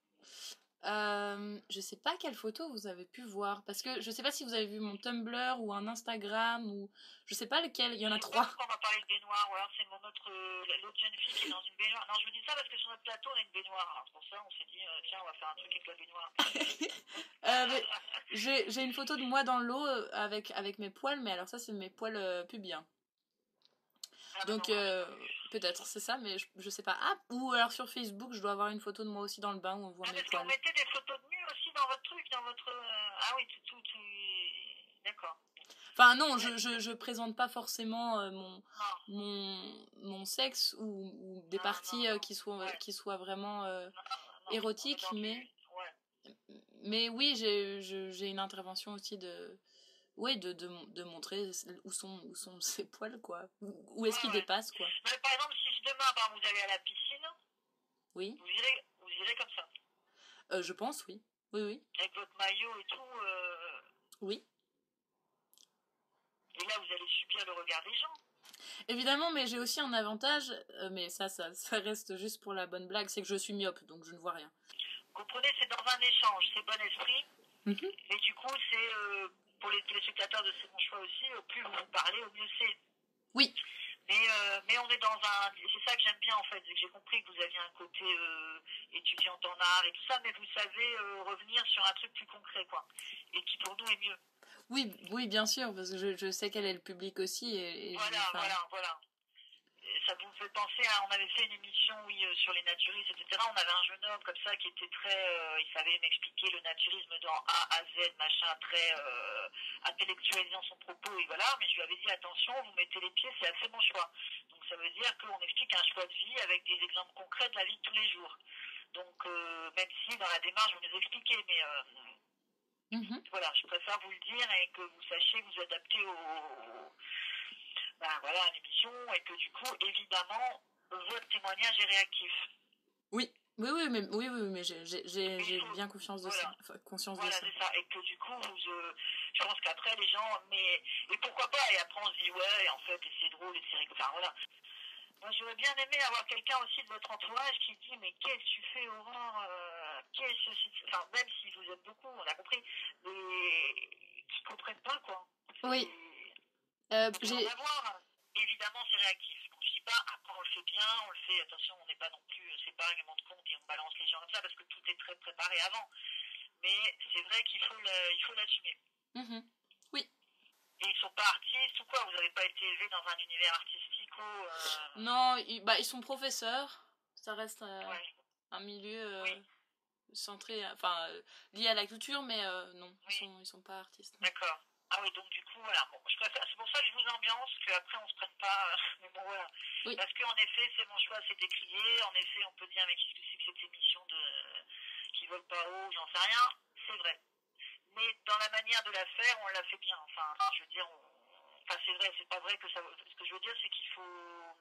Euh, je sais pas quelle photo vous avez pu voir parce que je sais pas si vous avez vu mon Tumblr ou un Instagram ou je sais pas lequel. Il y en a Je trois. on va parler de baignoire, ou alors c'est mon autre, euh, l'autre jeune fille qui est dans une baignoire. Non, je vous dis ça parce que sur notre plateau, on a une baignoire. Alors pour ça, on s'est dit, euh, tiens, on va faire un truc avec la baignoire. *laughs* J'ai une photo de moi dans l'eau avec avec mes poils, mais alors ça c'est mes poils pubiens. Ah, Donc euh, peut-être c'est ça, mais je, je sais pas. Ah ou alors sur Facebook, je dois avoir une photo de moi aussi dans le bain où on voit Ah, mes que vous poils. mettez des photos de nu aussi dans votre truc, dans votre. euh, Ah oui, tout, tout, tout... D'accord. Enfin non, je, je, je présente pas forcément euh, mon Non. mon mon sexe ou, ou des Non, parties non, non. qui soient Ouais. qui soient vraiment euh, Non, non, Érotique, on est dans mais- Ouais. mais oui, j'ai une intervention aussi de ouais de, de, de montrer où sont où sont *laughs* ses poils quoi. Où, où est-ce Ouais, qu'ils ouais. dépassent quoi. Mais par exemple, si demain, par exemple, vous allez à la piscine, Oui, vous irez, vous irez comme ça. Euh, je pense oui. Oui oui. Avec votre maillot et tout. euh, Oui. Et là, vous allez subir le regard des gens. Évidemment, mais j'ai aussi un avantage, euh, mais ça, ça, ça reste juste pour la bonne blague, c'est que je suis myope, donc je ne vois rien. Vous comprenez, c'est dans un échange, c'est bon esprit. Mhm. Mais du coup, c'est. Euh, pour les téléspectateurs de C'est mon choix aussi, au plus vous vous parlez, au mieux c'est. Oui. Mais, euh, mais on est dans un. C'est ça que j'aime bien en fait, j'ai compris que vous aviez un côté euh, étudiante en art et tout ça, mais vous savez euh, revenir sur un truc plus concret, quoi. Et qui pour nous est mieux. Oui, oui, bien sûr, parce que je, je sais quel est le public aussi. Et, et je- Voilà, enfin, voilà, voilà. Ça vous fait penser à, on avait fait une émission, oui, euh, sur les naturistes, etc. On avait un jeune homme comme ça qui était très, euh, il savait m'expliquer le naturisme dans A à Z, machin, très euh, intellectualisant son propos, et voilà. Mais je lui avais dit, attention, vous mettez les pieds, c'est assez mon choix. Donc ça veut dire qu'on explique un choix de vie avec des exemples concrets de la vie de tous les jours. Donc, euh, même si dans la démarche, vous nous expliquez, mais mhm. voilà, je préfère vous le dire et que vous sachiez vous adapter au, ben voilà, à l'émission et que du coup, évidemment, votre témoignage est réactif. Oui, oui, oui, mais, oui, oui, mais j'ai- bien confiance de voilà. ça, enfin, conscience Voilà, de ça. c'est ça. Et que du coup, vous, euh, je pense qu'après, les gens, mais et pourquoi pas Et après, on se dit, ouais, en fait, c'est drôle, et c'est rigolo. Enfin, voilà. Moi, j'aurais bien aimé avoir quelqu'un aussi de votre entourage qui dit, mais qu'est-ce que tu fais, Aurore euh, Qu'est-ce que Enfin, même s'ils vous aiment beaucoup, on a compris, mais qui comprennent pas, quoi. Oui. Euh, en avoir, évidemment, c'est réactif. Donc, je dis pas, après, on le fait bien, on le fait, attention, on n'est pas non plus, c'est pas règlement de compte et on balance les gens comme ça parce que tout est très préparé avant. Mais c'est vrai qu'il faut le- il faut l'assumer. Mhm. Et ils sont pas artistes ou quoi? Vous n'avez pas été élevé dans un univers artistico euh, Non, ils, bah, ils sont professeurs. Ça reste euh, ouais. un milieu euh, Oui. centré, enfin, euh, lié à la culture, mais non, ils Oui. sont, ils sont pas artistes. D'accord. Ah oui, donc du coup, voilà. Bon, je préfère, c'est pour ça que je vous ambiance, qu'après on se prenne pas. Mais bon, voilà. Oui. Parce qu'en effet, c'est mon choix, c'est décrié. En effet, on peut dire, mais qu'est-ce que c'est que cette émission de qui vole pas haut, j'en sais rien. C'est vrai. Mais dans la manière de la faire, on l'a fait bien. Enfin, je veux dire, on... enfin, c'est vrai, c'est pas vrai que ça. Ce que je veux dire, c'est qu'il faut.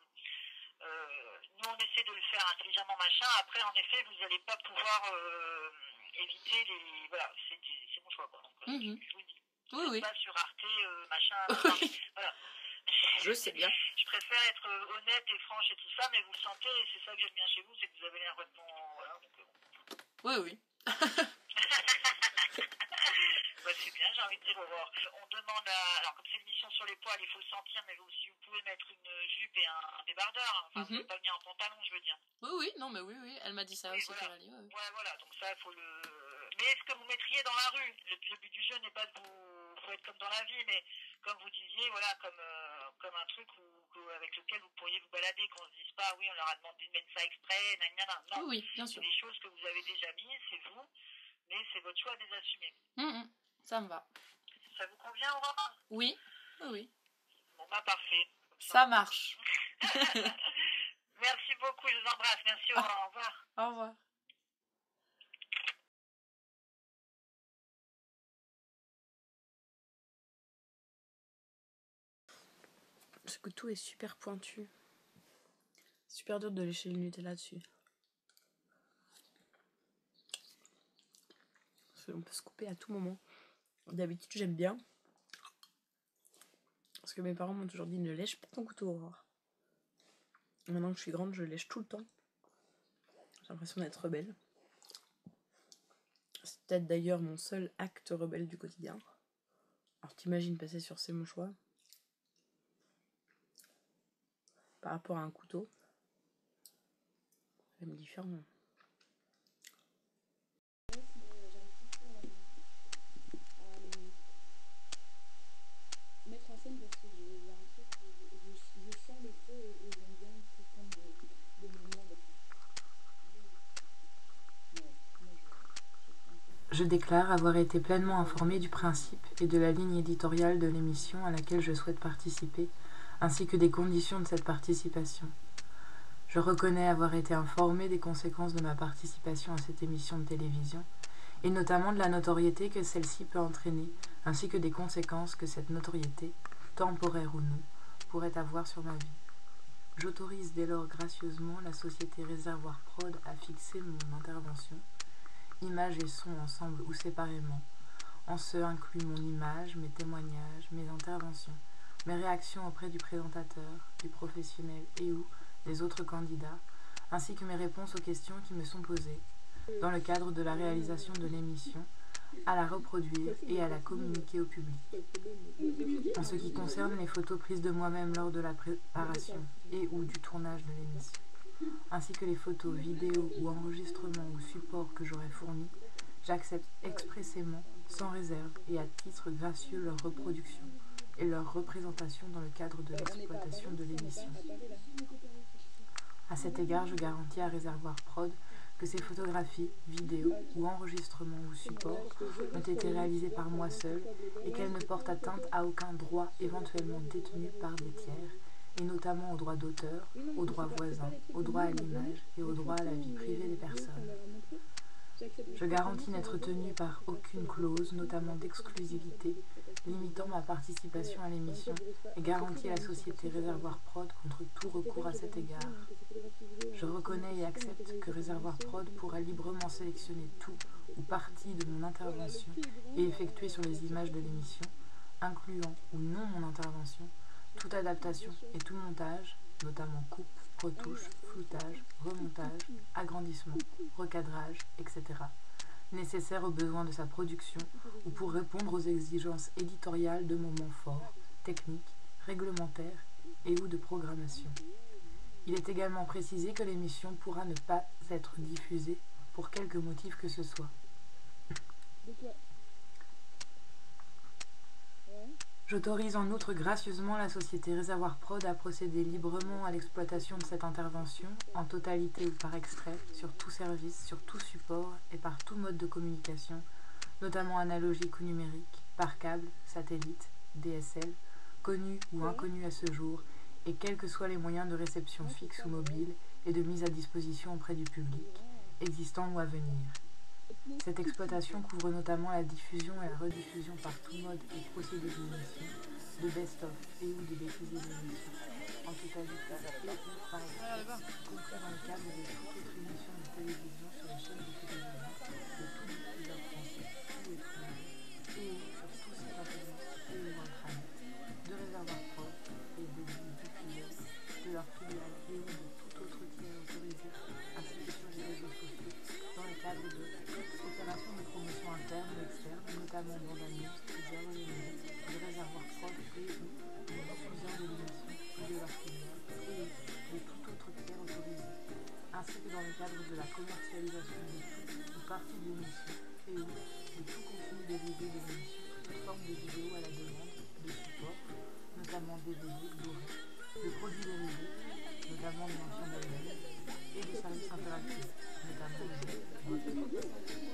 euh, nous, on essaie de le faire intelligemment, machin. Après, en effet, vous n'allez pas pouvoir euh, éviter les. Voilà, c'est c'est mon choix, quoi. Donc, euh, Mhm. je vous le dis Oui, oui, pas sur Arte, euh, machin. *laughs* enfin, voilà. je sais bien. Je préfère être euh, honnête et franche et tout ça, mais vous le sentez, et c'est ça que j'aime bien chez vous, c'est que vous avez l'air complètement. Voilà, donc, euh, Oui, oui. *laughs* bah, c'est bien, j'ai envie de dire Aurore. On demande à. Alors, comme c'est une mission sur les poils, il faut le sentir, mais vous, si vous pouvez mettre une jupe et un débardeur, enfin, vous Mhm. pouvez pas venir en pantalon, je veux dire. Oui, oui, non, mais oui, oui, elle m'a dit ça aussi, voilà. Ouais. Ouais, voilà, donc ça, il faut le. Mais est-ce que vous mettriez dans la rue? Le, le but du jeu n'est pas de vous. Faut être comme dans la vie, mais comme vous disiez, voilà, comme, euh, comme un truc où, avec lequel vous pourriez vous balader, qu'on se dise pas, oui, on leur a demandé de mettre ça exprès, nan, nan, nan. Non, Oui, bien c'est sûr. des choses que vous avez déjà mises, c'est vous, mais c'est votre choix de les assumer. Mhm, Ça me va. Ça vous convient, Aurore? Oui, oui, oui. Bon, bah, parfait. Ça marche. *laughs* *laughs* Merci beaucoup, je vous embrasse. Merci, Aurore. Au revoir. Au revoir. Parce que tout est super pointu. Super dur de lécher le Nutella dessus. Qu'on peut se couper à tout moment. D'habitude, j'aime bien. Parce que mes parents m'ont toujours dit ne lèche pas ton couteau. Maintenant que je suis grande, je lèche tout le temps. J'ai l'impression d'être rebelle. C'est peut-être d'ailleurs mon seul acte rebelle du quotidien. Alors t'imagines passer sur C'est mon choix par rapport à un couteau. C'est quand même différent. mettre en scène parce que je, je- je sens le feu et, et j'aime bien tout prendre de, de moments de... Ouais, moi je, je sens que- Je déclare avoir été pleinement informée du principe et de la ligne éditoriale de l'émission à laquelle je souhaite participer, ainsi que des conditions de cette participation. Je reconnais avoir été informée des conséquences de ma participation à cette émission de télévision, et notamment de la notoriété que celle-ci peut entraîner, ainsi que des conséquences que cette notoriété, temporaire ou non, pourrait avoir sur ma vie. J'autorise dès lors gracieusement la société Réservoir Prod à fixer mon intervention images et sons ensemble ou séparément. En ce inclut mon image, mes témoignages, mes interventions, mes réactions auprès du présentateur, du professionnel et ou des autres candidats, ainsi que mes réponses aux questions qui me sont posées dans le cadre de la réalisation de l'émission, à la reproduire et à la communiquer au public. En ce qui concerne les photos prises de moi-même lors de la préparation et ou du tournage de l'émission, ainsi que les photos, vidéos ou enregistrements ou supports que j'aurais fournis, j'accepte expressément, sans réserve et à titre gracieux leur reproduction et leur représentation dans le cadre de l'exploitation de l'émission. À cet égard, je garantis à Réservoir Prod que ces photographies, vidéos ou enregistrements ou supports ont été réalisés par moi seul et qu'elles ne portent atteinte à aucun droit éventuellement détenu par des tiers, et notamment au droit d'auteur, aux droits voisins, au droit à l'image et au droit à la vie privée des personnes. Je garantis n'être tenu par aucune clause, notamment d'exclusivité, limitant ma participation à l'émission et garantis à la société Réservoir Prod contre tout recours à cet égard. Je reconnais et accepte que Réservoir Prod pourra librement sélectionner tout ou partie de mon intervention et effectuer sur les images de l'émission, incluant ou non mon intervention, toute adaptation et tout montage, notamment coupe, retouche, floutage, remontage, agrandissement, recadrage, etc., nécessaires aux besoins de sa production ou pour répondre aux exigences éditoriales de moments forts, techniques, réglementaires et ou de programmation. Il est également précisé que l'émission pourra ne pas être diffusée pour quelque motif que ce soit. J'autorise en outre gracieusement la société Réservoir Prod à procéder librement à l'exploitation de cette intervention, en totalité ou par extrait, sur tout service, sur tout support et par tout mode de communication, notamment analogique ou numérique, par câble, satellite, DSL, connu ou inconnu à ce jour, et quels que soient les moyens de réception fixes ou mobiles et de mise à disposition auprès du public, existants ou à venir. Cette exploitation couvre notamment la diffusion et la rediffusion par tout mode et procédé d'émission, de best-of et ou de diffuser d'émissions, en totalité et ou par exemple, dans le cadre de toute autre émission de télévision sur les chaînes de télévision ainsi que dans le cadre de la commercialisation de tout ou partie de l'émission et ou de tout contenu dérivé de l'émission sous forme de vidéo à la demande, de support, notamment DVD, Blu-ray, de produits dérivés, notamment de mentions et de services interactifs, notamment de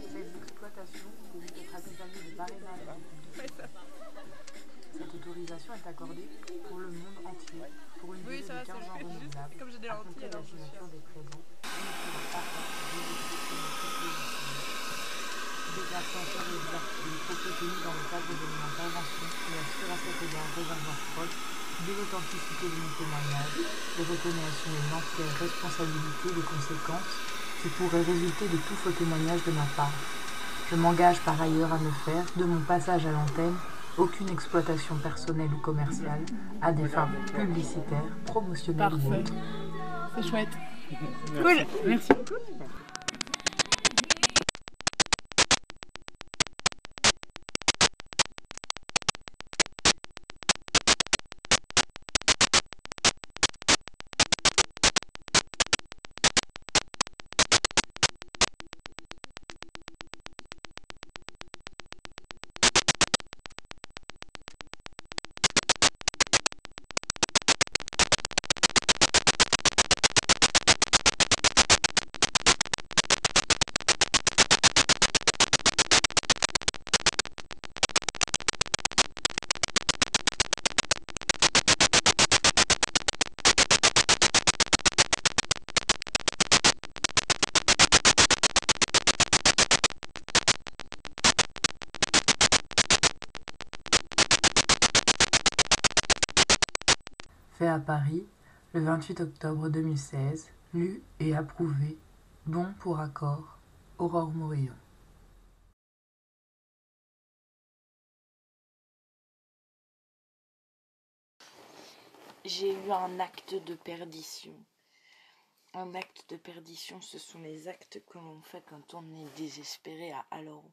Ces exploitations pourront être accompagnées de parrainage du public. Cette autorisation est accordée pour le monde entier pour une durée de 15 ans *laughs* renouvelable, à compter de la des présents. Déclaration et les propos tenus dans le cadre de mon intervention et assure à cet égard réservoir prod de l'authenticité de mon témoignage et reconnaît assumer une entière responsabilité des conséquences qui pourraient résulter de tout faux témoignage de ma part. Je m'engage par ailleurs à ne faire, de mon passage à l'antenne, aucune exploitation personnelle ou commerciale à des fins publicitaires, promotionnelles ou Parfait. autres. C'est chouette. Cool, merci beaucoup. À Paris, le 28 octobre 2016, lu et approuvé, bon pour accord, Aurore Morillon. J'ai eu un acte de perdition. Un acte de perdition, ce sont les actes que l'on fait quand on est désespéré. Alors,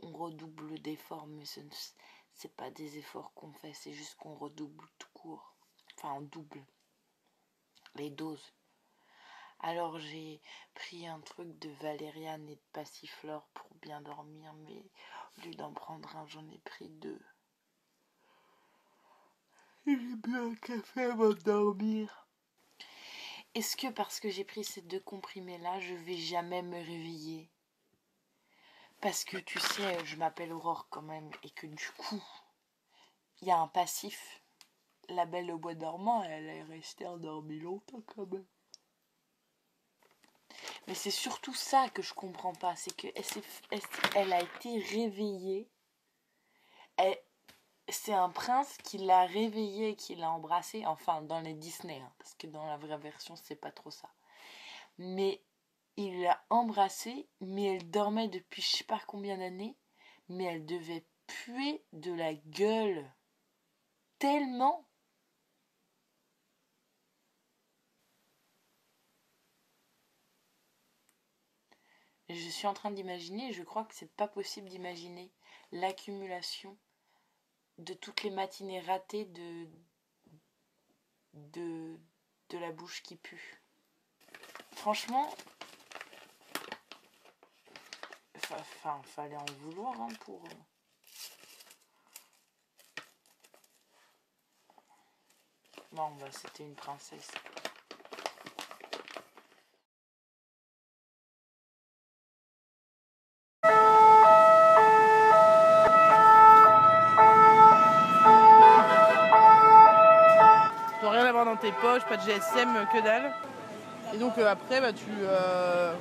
on redouble d'efforts, mais ce c'est pas des efforts qu'on fait, c'est juste qu'on redouble tout court. Enfin, on double les doses. Alors j'ai pris un truc de valériane et de passiflore pour bien dormir, mais au lieu d'en prendre un, j'en ai pris deux. J'ai bu un café avant de dormir. Est-ce que parce que j'ai pris ces deux comprimés-là, je vais jamais me réveiller? Parce que tu sais, je m'appelle Aurore quand même, et que du coup, il y a un passif. La belle au bois dormant, elle est restée endormie longtemps quand même. Mais c'est surtout ça que je comprends pas, c'est que elle, a été réveillée? C'est un prince qui l'a réveillée, qui l'a embrassée, enfin dans les Disney, hein, parce que dans la vraie version c'est pas trop ça. Mais il l'a embrassée, mais elle dormait depuis je sais pas combien d'années, mais elle devait puer de la gueule tellement je suis en train d'imaginer, je crois que c'est pas possible d'imaginer l'accumulation de toutes les matinées ratées de, la bouche qui pue. Franchement, enfin, fallait en vouloir hein, pour. Euh, bon, bah, c'était une princesse. Pas de GSM, que dalle. Et donc euh, après, bah, tu, euh,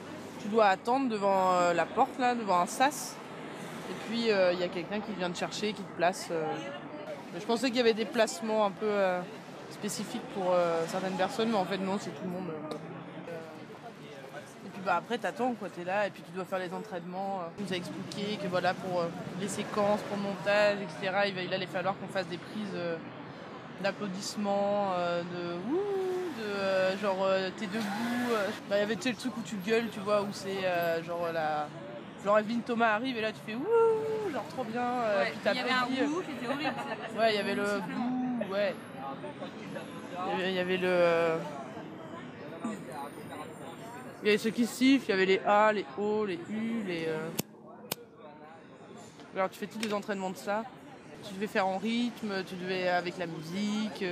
tu dois attendre devant euh, la porte, là, devant un sas. Et puis il y a quelqu'un qui vient te chercher, qui te place. Je pensais qu'il y avait des placements un peu spécifiques pour certaines personnes, mais en fait non, c'est tout le monde. Et puis bah, après, t'attends, quoi, t'es là, et puis tu dois faire les entraînements. On nous a expliqué que voilà, pour les séquences, pour le montage, etc., il, allait falloir qu'on fasse des prises d'applaudissements, euh, de ouh, euh, genre euh, t'es debout. Bah, il y avait le truc où tu gueules, tu vois, où c'est genre la. Genre Evelyne Thomas arrive et là tu fais ouh, genre trop bien. Ouais, il y avait un ouh qui était horrible. ouais, il y avait le ouh, ouais. Il y avait, le. Il y avait ceux qui sifflent, il y avait les A, les O, les U, les. Alors tu fais tous les entraînements de ça tu devais faire en rythme, tu devais avec la musique.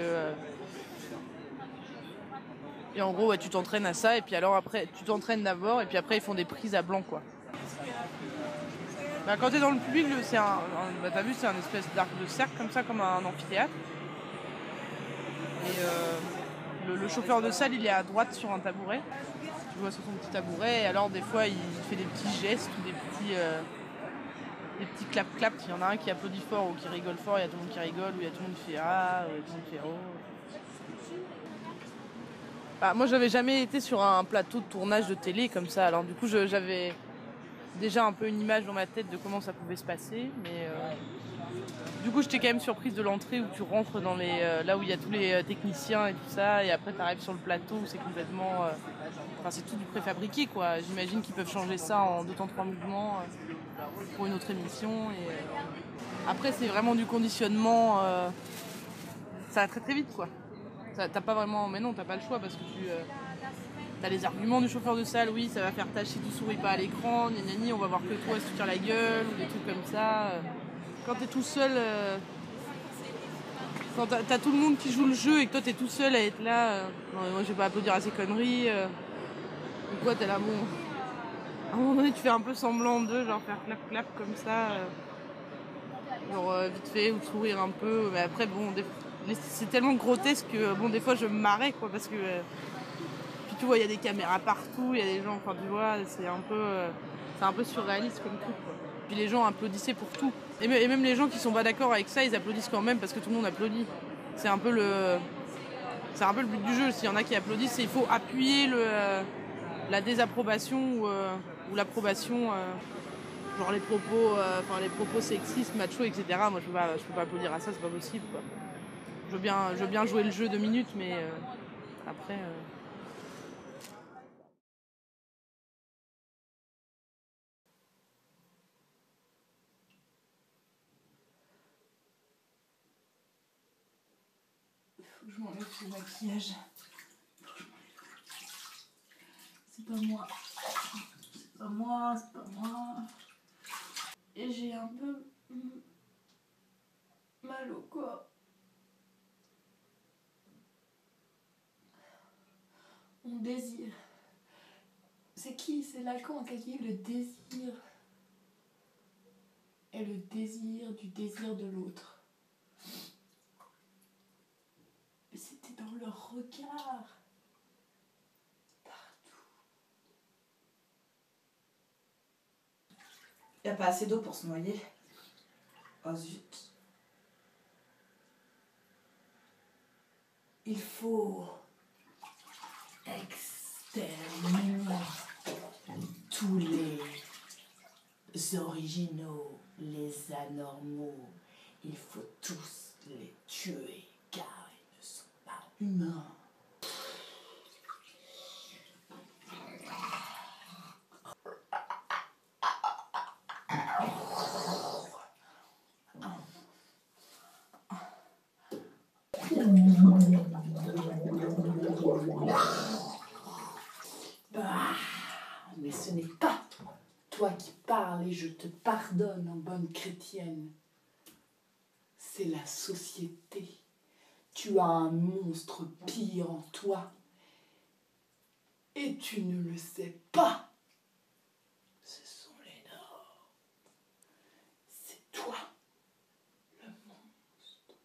Et en gros, tu t'entraînes à ça, et puis alors après, tu t'entraînes d'abord, et puis après, ils font des prises à blanc, quoi. Bah, quand t'es dans le public, c'est un, bah, t'as vu, c'est un espèce d'arc de cercle comme ça, comme un amphithéâtre. Et euh, le, chauffeur de salle, il est à droite sur un tabouret. Tu vois sur son petit tabouret, et alors des fois, il fait des petits gestes ou des petits. Euh, des petits clap-clap. Il y en a un qui applaudit fort ou qui rigole fort, il y a tout le monde qui rigole, ou il y a tout le monde qui fait Ah, ou tout le monde fait Oh. Bah, moi, j'avais jamais été sur un plateau de tournage de télé comme ça. Alors, du coup, j'avais déjà un peu une image dans ma tête de comment ça pouvait se passer. Mais euh, du coup, j'étais quand même surprise de l'entrée où tu rentres dans les, euh, là où il y a tous les euh, techniciens et tout ça. Et après, tu arrives sur le plateau où c'est complètement. Enfin, c'est tout du préfabriqué, quoi. J'imagine qu'ils peuvent changer ça en deux temps, trois mouvements pour une autre émission. Et, après, c'est vraiment du conditionnement. Ça va très très vite, quoi. T'as pas vraiment. Mais non, t'as pas le choix parce que tu. Euh, t'as les arguments du chauffeur de salle, oui, ça va faire tâche si tu souris pas à l'écran, ni on va voir que toi si tu tires la gueule, ou des trucs comme ça. Quand t'es tout seul, quand t'as tout le monde qui joue le jeu et que toi t'es tout seul à être là, moi je vais pas applaudir à ces conneries, ou quoi, t'es là, bon, à un moment donné, tu fais un peu semblant d'eux, genre faire clap clap comme ça. Euh, genre euh, vite fait, ou sourire un peu. Mais après, bon, c'est tellement grotesque que bon, des fois je me marrais quoi, parce que. Euh, puis tu vois, il y a des caméras partout, il y a des gens, enfin tu vois, c'est un peu. c'est un peu surréaliste comme truc quoi. Puis les gens applaudissaient pour tout. Et, même les gens qui sont pas d'accord avec ça, ils applaudissent quand même parce que tout le monde applaudit. C'est un peu le. C'est un peu le but du jeu. S'il y en a qui applaudissent, il faut appuyer le, la désapprobation ou, l'approbation, euh, genre les propos, euh, enfin les propos sexistes, macho, etc. Moi je peux pas, je peux pas applaudir à ça, c'est pas possible je veux bien, je veux bien jouer le jeu deux minutes, mais euh, après. Euh. Faut que je m'enlève ce maquillage. C'est pas moi. C'est pas moi, c'est pas moi. Et j'ai un peu mal au corps. Mon désir. C'est qui? C'est Lacan qui a dit le désir est le désir du désir de l'autre. C'était dans leur regard. Y a pas assez d'eau pour se noyer. Oh zut. Il faut exterminer tous les originaux, les anormaux. Il faut tous les tuer car ils ne sont pas humains. Mais ce n'est pas toi qui parles et je te pardonne en bonne chrétienne. C'est la société. Tu as un monstre pire en toi. Et tu ne le sais pas. Ce sont les normes. C'est toi, le monstre.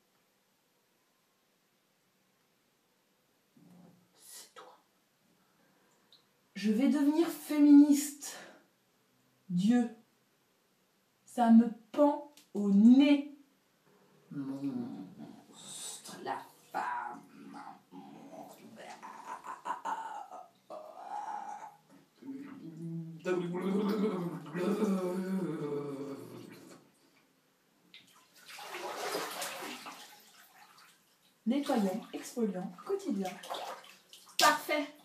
C'est toi. Je vais devenir féministe. Dieu, ça me pend au nez. Monstre, la femme. Nettoyant, exfoliant, quotidien. Parfait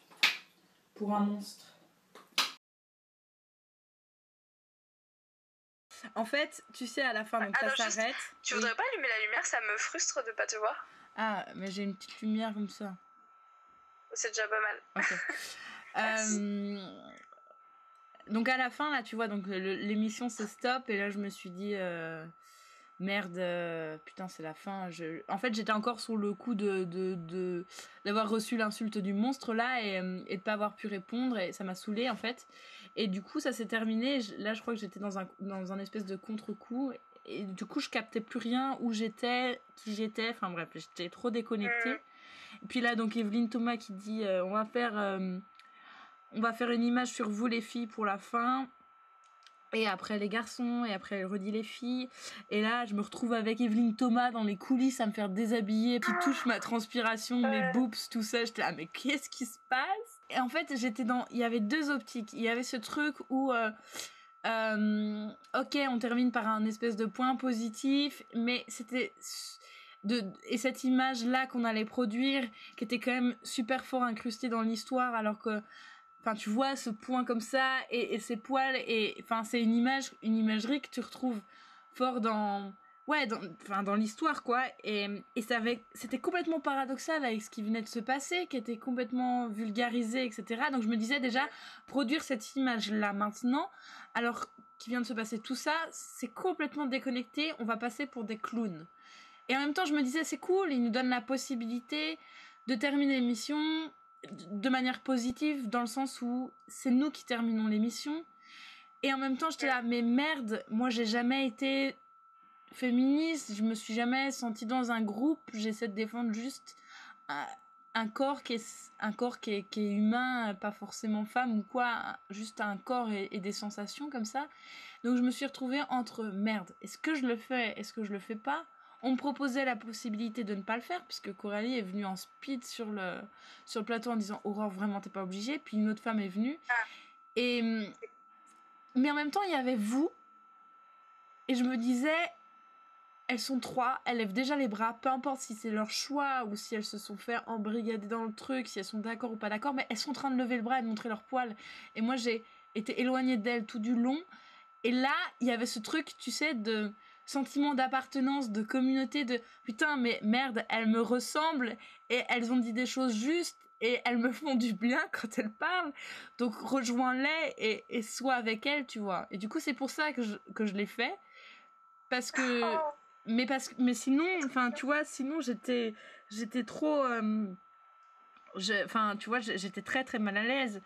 pour un monstre. En fait, tu sais, à la fin, donc Alors, ça s'arrête. Tu Oui. voudrais pas allumer la lumière Ça me frustre de pas te voir. Ah, mais j'ai une petite lumière comme ça. C'est déjà pas mal. *laughs* Euh, donc à la fin, là, tu vois, donc l'émission se stop et là, je me suis dit, euh, merde, euh, putain, c'est la fin. Je... En fait, j'étais encore sur le coup de de- d'avoir reçu l'insulte du monstre là et, euh, et de pas avoir pu répondre et ça m'a saoulé en fait. Et du coup, ça s'est terminé. Là, je crois que j'étais dans un dans un espèce de contre-coup et du coup, je captais plus rien où j'étais, qui j'étais. Enfin bref, j'étais trop déconnectée. Et puis là, donc Evelyne Thomas qui dit euh, on va faire on va faire une image sur vous les filles pour la fin. Et après les garçons, et après elle redit les filles. Et là, je me retrouve avec Evelyne Thomas dans les coulisses à me faire déshabiller, qui touche ma transpiration, mes boobs, tout ça. J'étais là, mais qu'est-ce qui se passe? Et en fait, j'étais dans. Il y avait deux optiques. Il y avait ce truc où. euh, euh, ok, on termine par un espèce de point positif, mais c'était. De, et cette image là qu'on allait produire qui était quand même super fort incrustée dans l'histoire alors que enfin tu vois ce point comme ça et, et ces poils et enfin c'est une image une imagerie que tu retrouves fort dans ouais dans enfin dans l'histoire quoi. Et, et ça c'était complètement paradoxal avec ce qui venait de se passer qui était complètement vulgarisé etc donc je me disais déjà produire cette image là maintenant alors qu'il vient de se passer tout ça c'est complètement déconnecté. On va passer pour des clowns. Et en même temps je me disais c'est cool il nous donne la possibilité de terminer l'émission de manière positive dans le sens où c'est nous qui terminons l'émission. Et en même temps j'étais là mais merde moi j'ai jamais été féministe je me suis jamais sentie dans un groupe j'essaie de défendre juste un, corps qui est un corps qui est, qui est humain pas forcément femme ou quoi juste un corps et, et des sensations comme ça. Donc je me suis retrouvée entre merde est-ce que je le fais est-ce que je le fais pas? On me proposait la possibilité de ne pas le faire puisque Coralie est venue en speed sur le sur le plateau en disant Aurore vraiment t'es pas obligée. Puis une autre femme est venue. Et mais en même temps il y avait vous. Et je me disais elles sont trois elles lèvent déjà les bras peu importe si c'est leur choix ou si elles se sont fait embrigader dans le truc si elles sont d'accord ou pas d'accord mais elles sont en train de lever le bras et de montrer leur poil. Et moi j'ai été éloignée d'elles tout du long. Et là il y avait ce truc tu sais de sentiment d'appartenance, de communauté, de putain, mais merde, elles me ressemblent et elles ont dit des choses justes et elles me *laughs* font du bien quand elles parlent. Donc rejoins-les et, et sois avec elles, tu vois. Et du coup, c'est pour ça que je, que je l'ai fait. Parce que. *laughs* Mais, parce, que- mais sinon, enfin, tu vois, sinon j'étais j'étais trop. euh, Enfin, tu vois, j'étais très très mal à l'aise.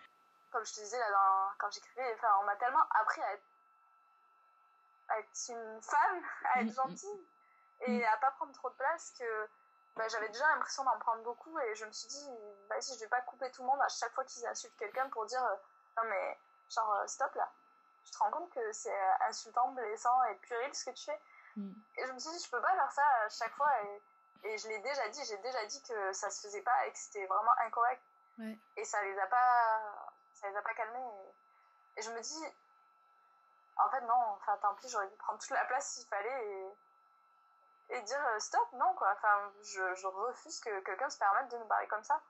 Comme je te disais là, dans- quand j'écrivais, on m'a tellement appris à être, à être une femme, à Mm, être gentille et à pas prendre trop de place que bah, j'avais déjà l'impression d'en prendre beaucoup et je me suis dit, bah, si je vais pas couper tout le monde à chaque fois qu'ils insultent quelqu'un pour dire, euh, non mais genre euh, stop là. Tu te rends compte que c'est euh, insultant, blessant et puéril ce que tu fais. Mm. Et je me suis dit, je peux pas faire ça à chaque fois. Et, et je l'ai déjà dit, j'ai déjà dit que ça se faisait pas et que c'était vraiment incorrect. Ouais. Et ça les a pas, ça les a pas calmés. Et, et je me dis, en fait, non, enfin, tant pis, j'aurais dû prendre toute la place s'il fallait et, et dire euh, stop, non, quoi. Enfin, je, je refuse que quelqu'un se permette de nous parler comme ça.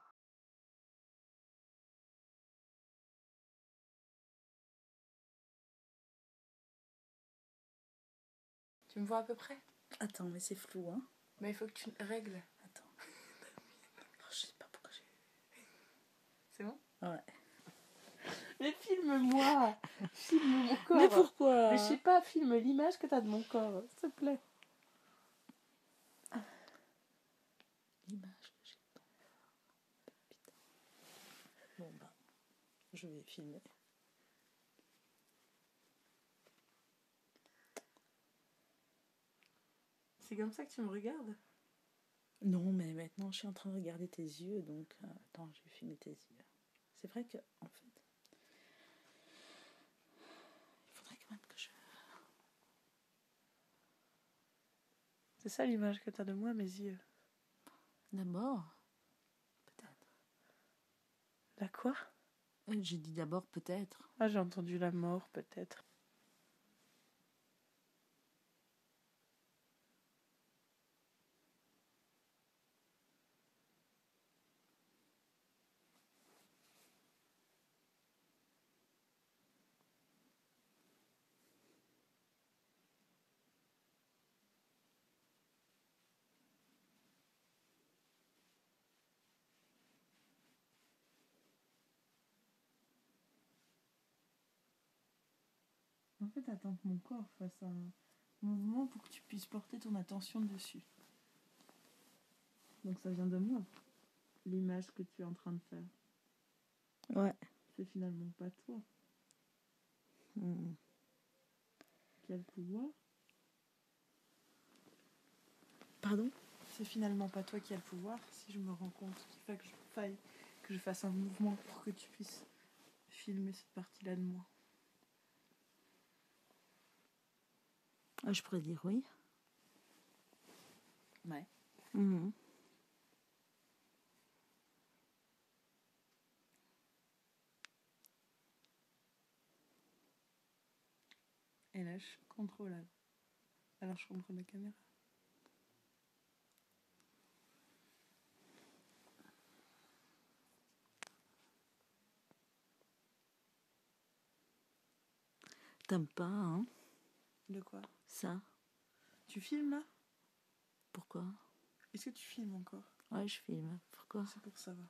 Tu me vois à peu près? Attends, mais c'est flou, hein. Mais il faut que tu règles. Attends. *laughs* Oh, je sais pas pourquoi j'ai. C'est bon? Ouais. Mais filme-moi Filme mon corps Mais pourquoi Mais je sais pas, filme l'image que t'as de mon corps, s'il te plaît. L'image que j'ai de ton corps. Putain. Bon, bah. Je vais filmer. C'est comme ça que tu me regardes? Non, mais maintenant je suis en train de regarder tes yeux, donc euh, attends, je vais filmer tes yeux. C'est vrai que, en fait, il faudrait quand même que je. C'est ça l'image que t'as de moi, mes yeux. D'abord, peut-être. La quoi? Euh, J'ai dit d'abord peut-être. Ah, j'ai entendu la mort, peut-être. En fait, attends que mon corps fasse un mouvement pour que tu puisses porter ton attention dessus. Donc ça vient de moi. L'image que tu es en train de faire. Ouais. C'est finalement pas toi. Hmm. Quel pouvoir? Pardon? C'est finalement pas toi qui as le pouvoir si je me rends compte qu'il faut que je faille, que je fasse un mouvement pour que tu puisses filmer cette partie-là de moi. Je pourrais dire oui. Ouais. Mhm. Et là, je suis contrôlable. Alors, je contrôle la caméra. T'aimes pas, hein? De quoi? Ça Tu filmes là? Pourquoi? Est-ce que tu filmes encore? Ouais, je filme. Pourquoi? C'est pour savoir.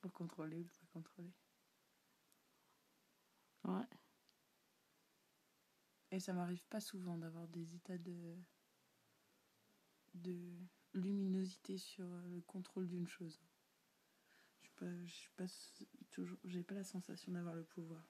Pour contrôler ou pas contrôler? Ouais. Et ça m'arrive pas souvent d'avoir des états de de luminosité sur le contrôle d'une chose. Pas, je suis pas toujours, j'ai pas la sensation d'avoir le pouvoir.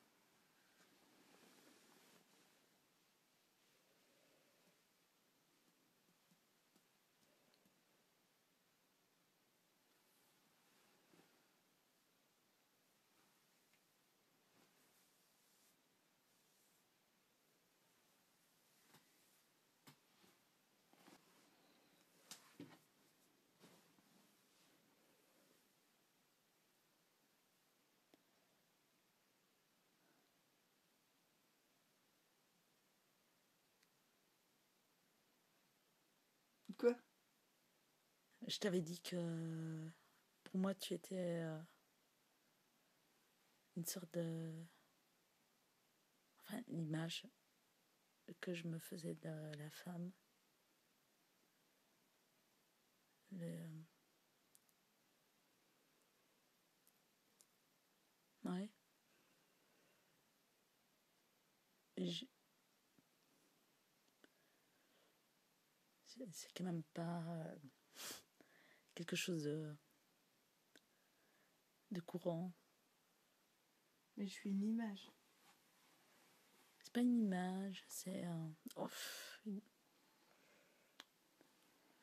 Quoi Je t'avais dit que pour moi, tu étais euh, une sorte de enfin, l'image que je me faisais de la femme. Le... Ouais. Je- C'est quand même pas euh, quelque chose de, de courant. Mais je suis une image. C'est pas une image, c'est un. oh, pff, une-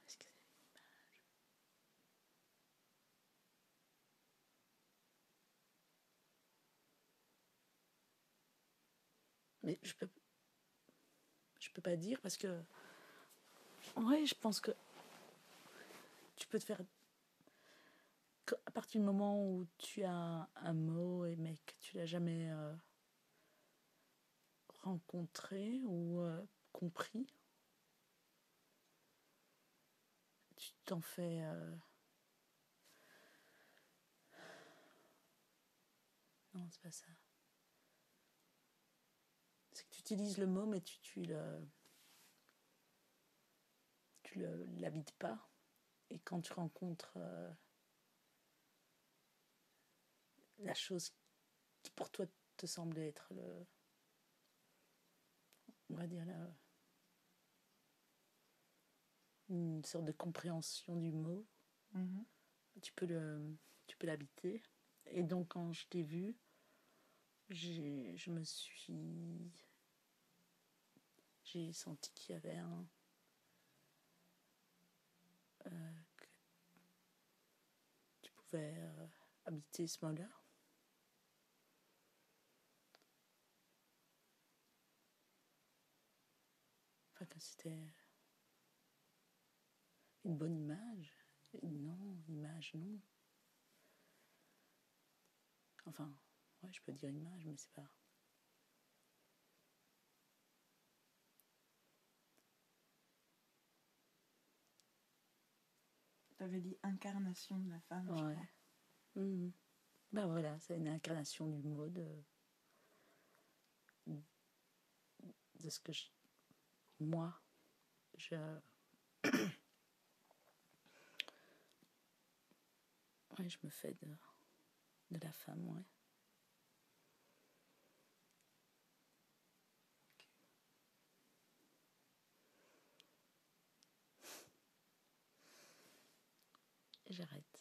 Est-ce que c'est une image? Mais je peux. Je peux pas dire parce que. Ouais, je pense que. Tu peux te faire. À partir du moment où tu as un mot et que tu l'as jamais. euh, rencontré ou euh, compris, tu t'en fais. euh, Non, c'est pas ça. C'est que tu utilises le mot, mais tu, tu le. Tu l'habites pas. Et quand tu rencontres euh, la chose qui pour toi te semble être le, on va dire la, une sorte de compréhension du mot, Mhm. tu peux le, tu peux l'habiter. Et donc quand je t'ai vu, je me suis, j'ai senti qu'il y avait un, euh, que tu pouvais euh, habiter ce mot-là. Enfin, que c'était une bonne image. Non, image, non. Enfin, ouais, je peux dire image, mais c'est pas. T'avais dit incarnation de la femme. je Ouais. crois. Ben voilà, c'est une incarnation du mot de, de ce que je, moi, je. *coughs* ouais, je me fais de, de la femme, ouais. J'arrête.